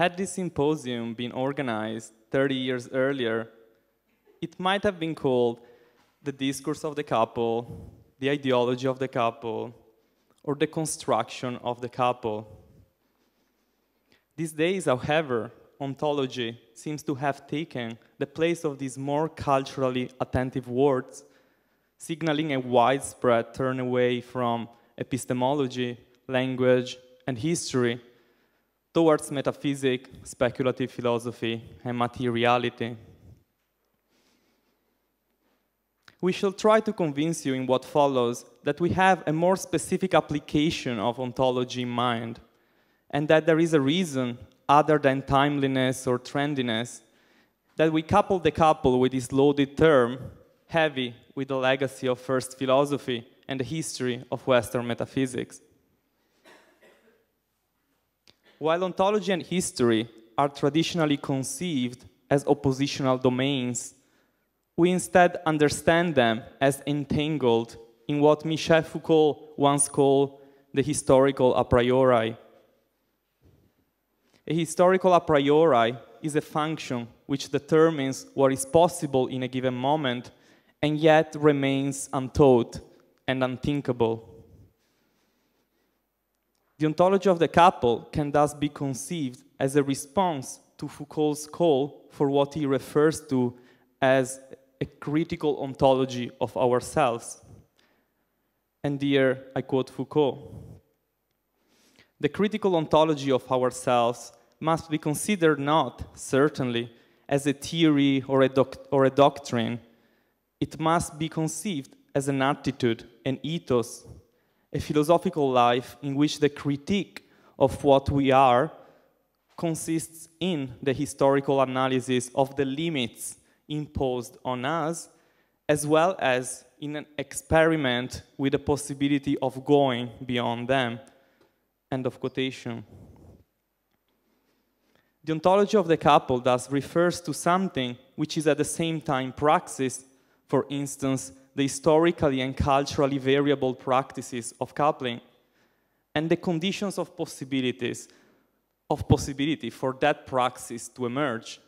Had this symposium been organized 30 years earlier, it might have been called the discourse of the couple, the ideology of the couple, or the construction of the couple. These days, however, ontology seems to have taken the place of these more culturally attentive words, signaling a widespread turn away from epistemology, language, and history towards metaphysics, speculative philosophy, and materiality. We shall try to convince you in what follows that we have a more specific application of ontology in mind, and that there is a reason other than timeliness or trendiness that we couple the couple with this loaded term, heavy with the legacy of first philosophy and the history of Western metaphysics. While ontology and history are traditionally conceived as oppositional domains, we instead understand them as entangled in what Michel Foucault once called the historical a priori. A historical a priori is a function which determines what is possible in a given moment and yet remains untaught and unthinkable. The ontology of the couple can thus be conceived as a response to Foucault's call for what he refers to as a critical ontology of ourselves. And here I quote Foucault The critical ontology of ourselves must be considered not, certainly, as a theory or a, or a doctrine. It must be conceived as an attitude, an ethos, a philosophical life in which the critique of what we are consists in the historical analysis of the limits imposed on us, as well as in an experiment with the possibility of going beyond them. End of quotation. The ontology of the couple thus refers to something which is at the same time praxis, for instance, the historically and culturally variable practices of coupling and the conditions of possibilities of possibility for that praxis to emerge,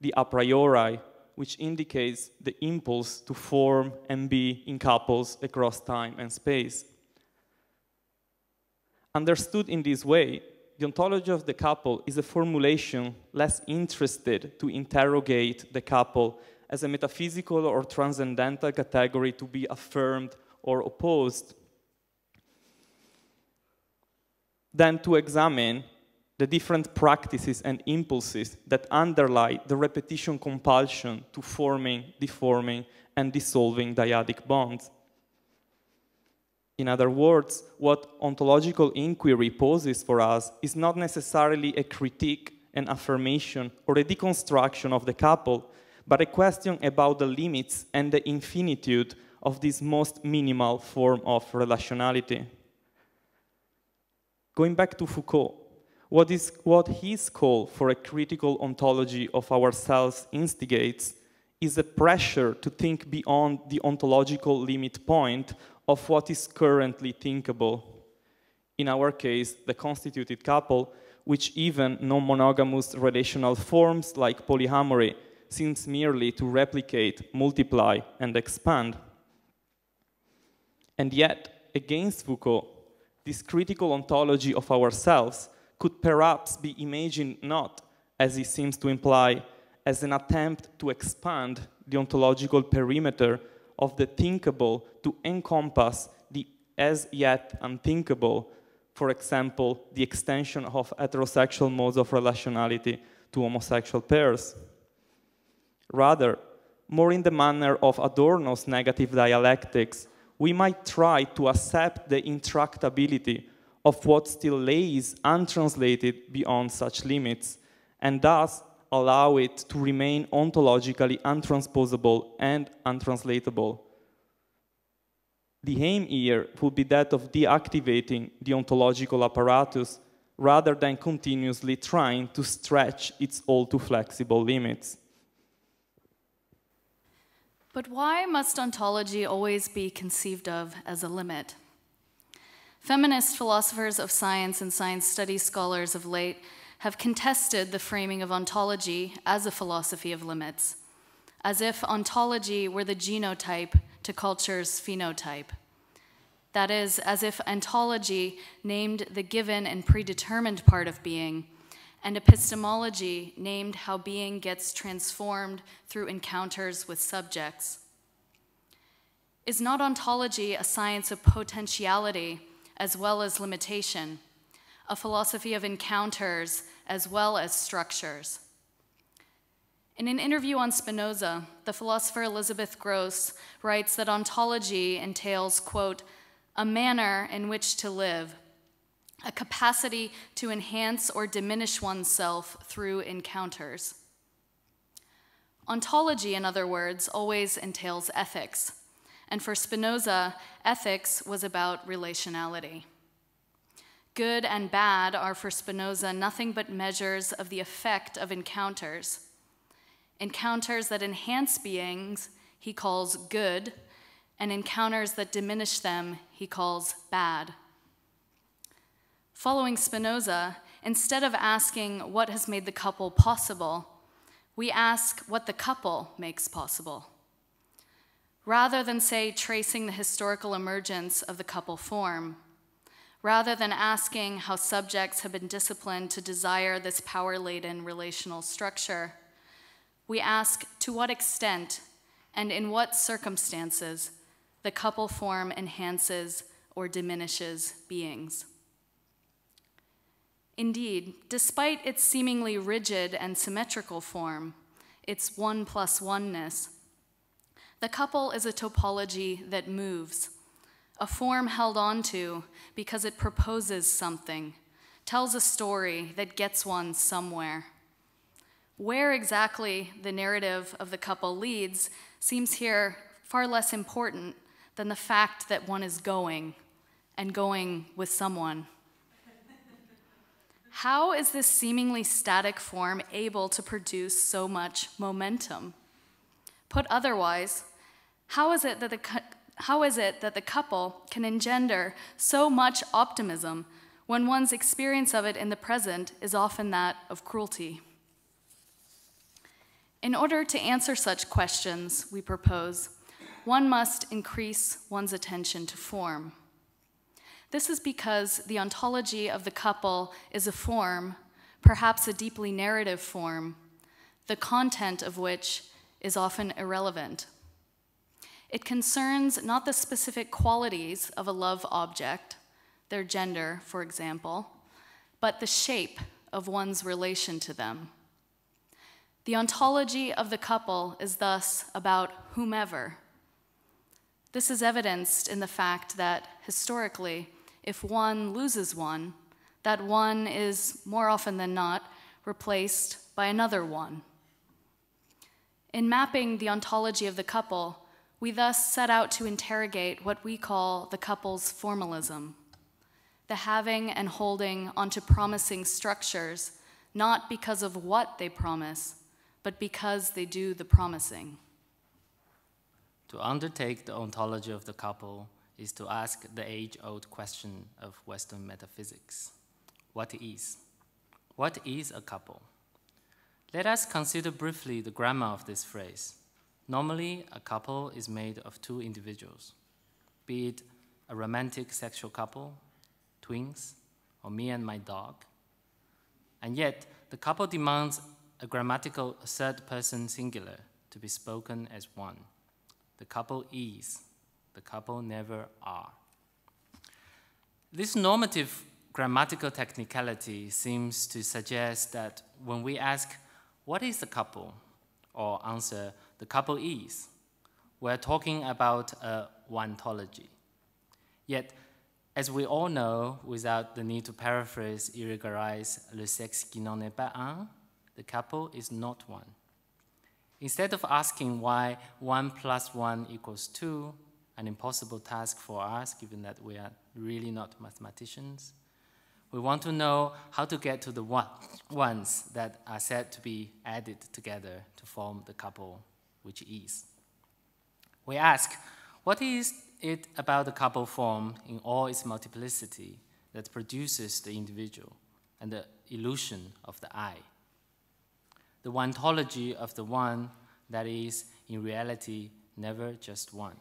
the a priori, which indicates the impulse to form and be in couples across time and space. Understood in this way, the ontology of the couple is a formulation less interested to interrogate the couple as a metaphysical or transcendental category to be affirmed or opposed, than to examine the different practices and impulses that underlie the repetition compulsion to forming, deforming, and dissolving dyadic bonds. In other words, what ontological inquiry poses for us is not necessarily a critique, an affirmation, or a deconstruction of the couple, but a question about the limits and the infinitude of this most minimal form of relationality. Going back to Foucault, what, is, what his call for a critical ontology of ourselves instigates is a pressure to think beyond the ontological limit point of what is currently thinkable. In our case, the constituted couple, which even non-monogamous relational forms like polyamory seems merely to replicate, multiply, and expand. And yet, against Foucault, this critical ontology of ourselves could perhaps be imagined not, as he seems to imply, as an attempt to expand the ontological perimeter of the thinkable to encompass the as yet unthinkable, for example, the extension of heterosexual modes of relationality to homosexual pairs. Rather, more in the manner of Adorno's negative dialectics, we might try to accept the intractability of what still lays untranslated beyond such limits, and thus allow it to remain ontologically untransposable and untranslatable. The aim here would be that of deactivating the ontological apparatus rather than continuously trying to stretch its all too flexible limits. But why must ontology always be conceived of as a limit? Feminist philosophers of science and science studies scholars of late have contested the framing of ontology as a philosophy of limits, as if ontology were the genotype to culture's phenotype. That is, as if ontology named the given and predetermined part of being, and epistemology named how being gets transformed through encounters with subjects. Is not ontology a science of potentiality as well as limitation, a philosophy of encounters as well as structures? In an interview on Spinoza, the philosopher Elizabeth Grosz writes that ontology entails, quote, a manner in which to live, a capacity to enhance or diminish oneself through encounters. Ontology, in other words, always entails ethics. And for Spinoza, ethics was about relationality. Good and bad are for Spinoza nothing but measures of the effect of encounters. Encounters that enhance beings, he calls good, and encounters that diminish them, he calls bad. Following Spinoza, instead of asking what has made the couple possible, we ask what the couple makes possible. Rather than, say, tracing the historical emergence of the couple form, rather than asking how subjects have been disciplined to desire this power laden relational structure, we ask to what extent and in what circumstances the couple form enhances or diminishes beings. Indeed, despite its seemingly rigid and symmetrical form, its one plus oneness, the couple is a topology that moves, a form held onto because it proposes something, tells a story that gets one somewhere. Where exactly the narrative of the couple leads seems here far less important than the fact that one is going and going with someone. How is this seemingly static form able to produce so much momentum? Put otherwise, how is it that the, how is it that the couple can engender so much optimism when one's experience of it in the present is often that of cruelty? In order to answer such questions, we propose, one must increase one's attention to form. This is because the ontology of the couple is a form, perhaps a deeply narrative form, the content of which is often irrelevant. It concerns not the specific qualities of a love object, their gender, for example, but the shape of one's relation to them. The ontology of the couple is thus about whomever. This is evidenced in the fact that, historically, if one loses one, that one is more often than not replaced by another one. In mapping the ontology of the couple, we thus set out to interrogate what we call the couple's formalism the having and holding onto promising structures, not because of what they promise, but because they do the promising. To undertake the ontology of the couple, is to ask the age old question of Western metaphysics what is? What is a couple? Let us consider briefly the grammar of this phrase. Normally, a couple is made of two individuals, be it a romantic sexual couple, twins, or me and my dog. And yet, the couple demands a grammatical third person singular to be spoken as one. The couple is the couple never are. This normative grammatical technicality seems to suggest that when we ask, What is the couple? or answer, The couple is, we're talking about a ontology. Yet, as we all know, without the need to paraphrase Irigaray, le sexe qui n'en est pas un, the couple is not one. Instead of asking why 1 plus 1 equals 2, an impossible task for us, given that we are really not mathematicians. We want to know how to get to the one, ones that are said to be added together to form the couple, which is. We ask, what is it about the couple form in all its multiplicity that produces the individual and the illusion of the I. The ontology of the one that is, in reality, never just one.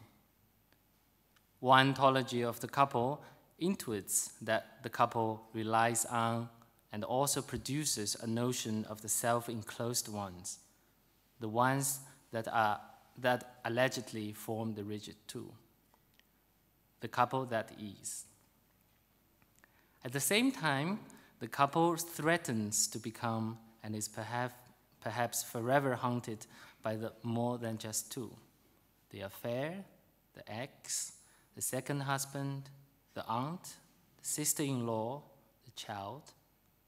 One ontology of the couple intuits that the couple relies on and also produces a notion of the self enclosed ones, the ones that, are, that allegedly form the rigid two, the couple that is. At the same time, the couple threatens to become and is perhaps, perhaps forever haunted by the more than just two the affair, the ex, the second husband, the aunt, the sister in law, the child,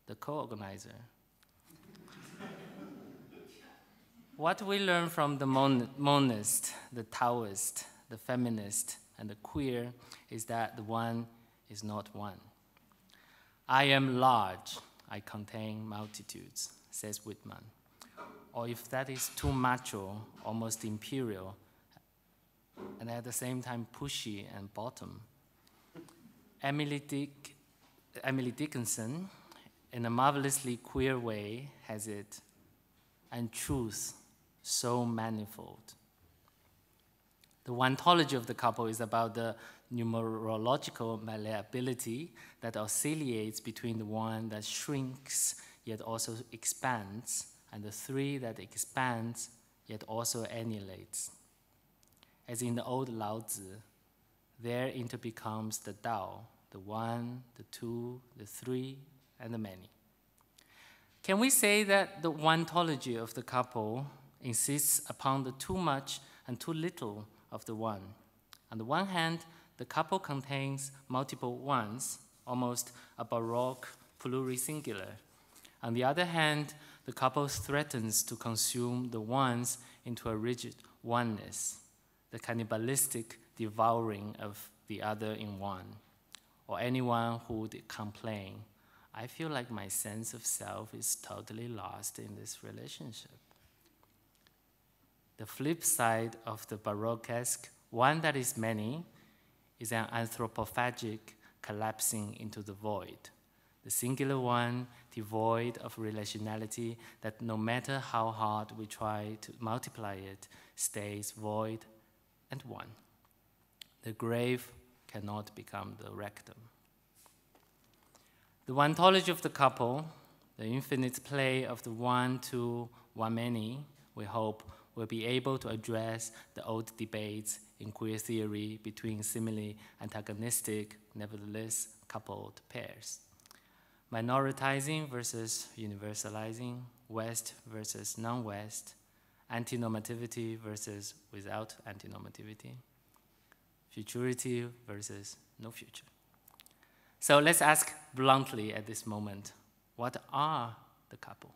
the co organizer. what we learn from the mon- monist, the Taoist, the feminist, and the queer is that the one is not one. I am large, I contain multitudes, says Whitman. Or if that is too macho, almost imperial, and at the same time pushy and bottom. Emily, Dick, Emily Dickinson, in a marvelously queer way, has it, and truth so manifold. The ontology of the couple is about the numerological malleability that oscillates between the one that shrinks yet also expands, and the three that expands yet also annihilates. As in the old Lao Tzu, there into becomes the Tao, the one, the two, the three, and the many. Can we say that the ontology of the couple insists upon the too much and too little of the one? On the one hand, the couple contains multiple ones, almost a Baroque plurisingular. On the other hand, the couple threatens to consume the ones into a rigid oneness, the cannibalistic devouring of the other in one, or anyone who would complain, I feel like my sense of self is totally lost in this relationship. The flip side of the Baroquesque, one that is many, is an anthropophagic collapsing into the void. The singular one, devoid of relationality, that no matter how hard we try to multiply it, stays void and one. The grave cannot become the rectum. The ontology of the couple, the infinite play of the one, two, one, many, we hope will be able to address the old debates in queer theory between seemingly antagonistic, nevertheless coupled pairs. Minoritizing versus universalizing, West versus non West, anti normativity versus without anti normativity, futurity versus no future. So let's ask bluntly at this moment what are the couple?